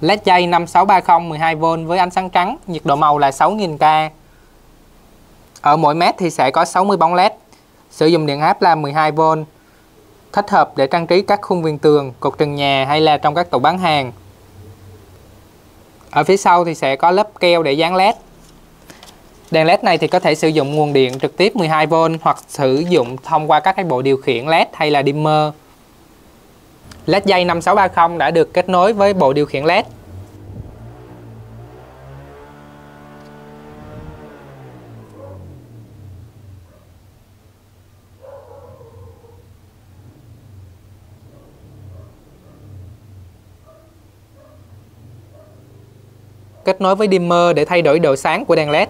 LED dây 5630 12V với ánh sáng trắng, nhiệt độ màu là 6000K. Ở mỗi mét thì sẽ có 60 bóng LED. Sử dụng điện áp là 12V. Thích hợp để trang trí các khung viền tường, cột trần nhà hay là trong các tủ bán hàng. Ở phía sau thì sẽ có lớp keo để dán LED. Đèn LED này thì có thể sử dụng nguồn điện trực tiếp 12V hoặc sử dụng thông qua các cái bộ điều khiển LED hay là dimmer. LED dây 5630 đã được kết nối với bộ điều khiển LED. Kết nối với dimmer để thay đổi độ sáng của đèn LED.